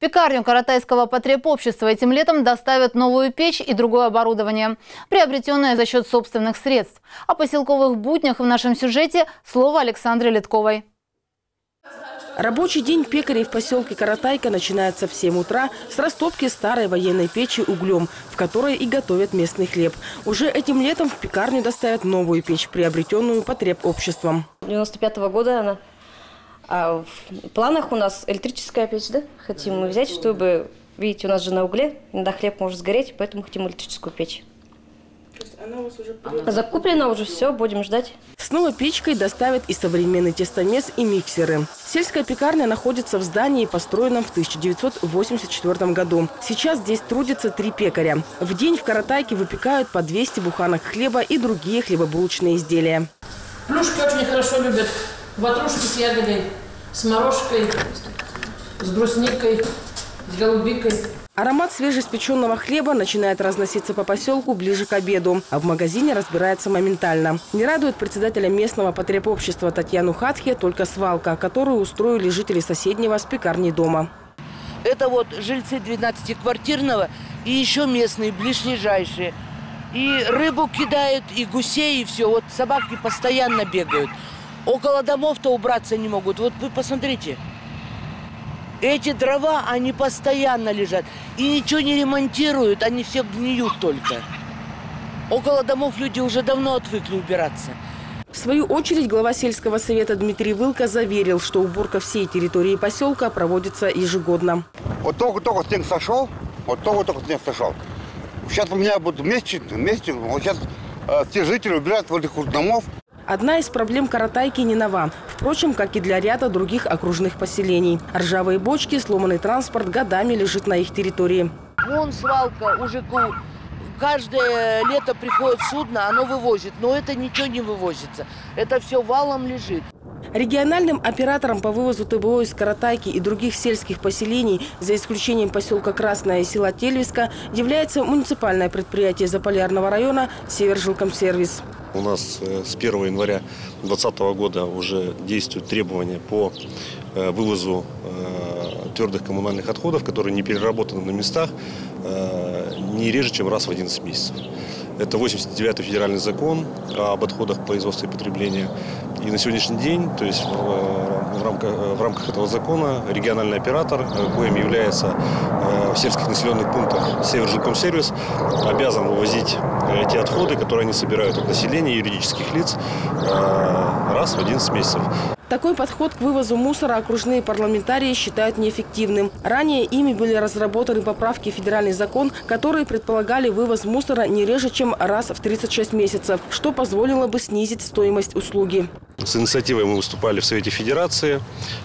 пекарню Каратайского потребобщества этим летом доставят новую печь и другое оборудование, приобретенное за счет собственных средств. О поселковых буднях в нашем сюжете слово Александры Литковой. Рабочий день пекарей в поселке Каратайка начинается в 7 утра с растопки старой военной печи углем, в которой и готовят местный хлеб. Уже этим летом в пекарню доставят новую печь, приобретенную потреб-обществом. 95 -го года она. А в планах у нас электрическая печь, да? Хотим мы взять, чтобы, видите, у нас же на угле, иногда хлеб может сгореть, поэтому хотим электрическую печь. Она у вас уже закуплена уже, все, будем ждать. С новой печкой доставят и современный тестомес, и миксеры. Сельская пекарня находится в здании, построенном в 1984 году. Сейчас здесь трудятся три пекаря. В день в Каратайке выпекают по 200 буханок хлеба и другие хлебобулочные изделия. Плюшки очень хорошо любят. Ватрушки с ягодой, с морожкой, с брусникой, с голубикой. Аромат свежеиспеченного хлеба начинает разноситься по поселку ближе к обеду, а в магазине разбирается моментально. Не радует председателя местного потребобщества Татьяну Хатхе только свалка, которую устроили жители соседнего с пекарней дома. Это вот жильцы 12-квартирного и еще местные, ближайшие. И рыбу кидают, и гусей, и все. Вот собаки постоянно бегают. Около домов-то убраться не могут. Вот вы посмотрите. Эти дрова, они постоянно лежат. И ничего не ремонтируют, они все гниют только. Около домов люди уже давно отвыкли убираться. В свою очередь глава сельского совета Дмитрий Вылка заверил, что уборка всей территории поселка проводится ежегодно. Вот только-только снег сошел, вот только-только снег сошел. Сейчас у меня будут вместе, вместе, вот сейчас э, все жители убирают в этих домов. Одна из проблем Каратайки не нова. Впрочем, как и для ряда других окружных поселений. Ржавые бочки, сломанный транспорт годами лежит на их территории. Вон свалка у ЖКУ. Каждое лето приходит судно, оно вывозит. Но это ничего не вывозится. Это все валом лежит. Региональным оператором по вывозу ТБО из Каратайки и других сельских поселений, за исключением поселка Красная и села Тельвиска, является муниципальное предприятие Заполярного района «Севержилкомсервис». У нас э, с 1 января 2020 года уже действуют требования по э, вывозу э, твердых коммунальных отходов, которые не переработаны на местах не реже, чем раз в 11 месяцев. Это 89-й федеральный закон об отходах производства и потребления. И на сегодняшний день, то есть в рамках, в рамках этого закона, региональный оператор, коим является в сельских населенных пунктах Севержилкомсервис, обязан вывозить эти отходы, которые они собирают от населения, юридических лиц, раз в 11 месяцев. Такой подход к вывозу мусора окружные парламентарии считают неэффективным. Ранее ими были разработаны поправки в федеральный закон, которые предполагали вывоз мусора не реже, чем раз в 36 месяцев, что позволило бы снизить стоимость услуги. С инициативой мы выступали в Совете Федерации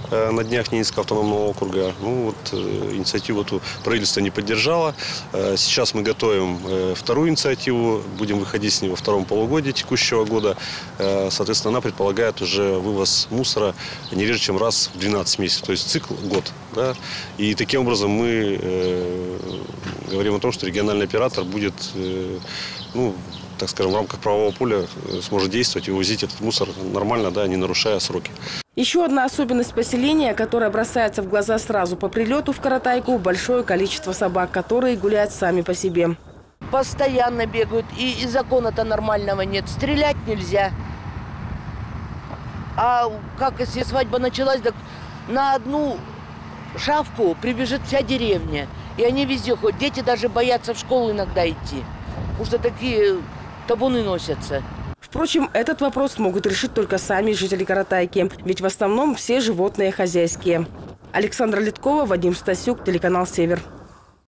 э, на днях Ненецкого автономного округа. Ну, вот, э, инициативу эту правительство не поддержало. Э, сейчас мы готовим вторую инициативу, будем выходить с ней во втором полугодии текущего года. Соответственно, она предполагает уже вывоз мусора не реже, чем раз в 12 месяцев, то есть цикл год. Да? И таким образом мы говорим о том, что региональный оператор будет ну, так скажем, в рамках правового поля э, сможет действовать и увозить этот мусор нормально, да, не нарушая сроки. Еще одна особенность поселения, которая бросается в глаза сразу по прилету в Каратайку – большое количество собак, которые гуляют сами по себе. Постоянно бегают, и, и закона-то нормального нет. Стрелять нельзя. А как если свадьба началась, так на одну шавку прибежит вся деревня. И они везде ходят. Дети даже боятся в школу иногда идти. Потому что такие табуны носятся. Впрочем, этот вопрос могут решить только сами жители Каратайки, ведь в основном все животные хозяйские. Александра Литкова, Вадим Стасюк, телеканал «Север».